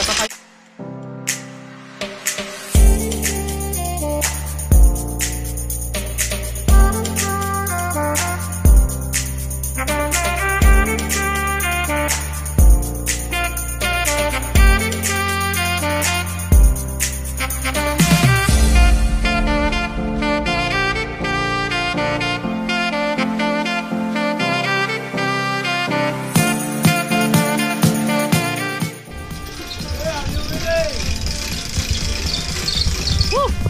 Gracias, Woo!